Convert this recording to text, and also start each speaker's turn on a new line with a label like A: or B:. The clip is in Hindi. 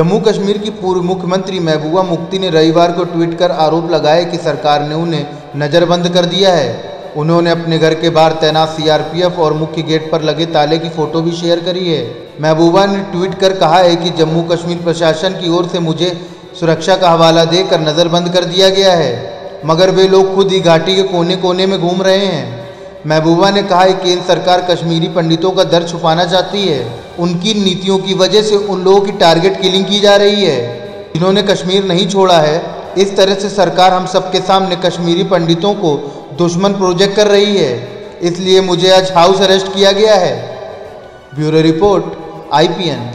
A: जम्मू कश्मीर की पूर्व मुख्यमंत्री महबूबा मुफ्ती ने रविवार को ट्वीट कर आरोप लगाया कि सरकार ने उन्हें नज़रबंद कर दिया है। उन्होंने अपने घर के बाहर तैनात सीआरपीएफ और मुख्य गेट पर लगे ताले की फ़ोटो भी शेयर करी है। महबूबा ने ट्वीट कर कहा है कि जम्मू कश्मीर प्रशासन की ओर से मुझे सुरक्षा का हवाला देकर नज़रबंद कर दिया गया है, मगर वे लोग खुद ही घाटी के कोने कोने में घूम रहे हैं। महबूबा ने कहा है केंद्र सरकार कश्मीरी पंडितों का दर्द छुपाना चाहती है। उनकी नीतियों की वजह से उन लोगों की टारगेट किलिंग की जा रही है। जिन्होंने कश्मीर नहीं छोड़ा है, इस तरह से सरकार हम सबके सामने कश्मीरी पंडितों को दुश्मन प्रोजेक्ट कर रही है। इसलिए मुझे आज हाउस अरेस्ट किया गया है। Bureau report, IPN.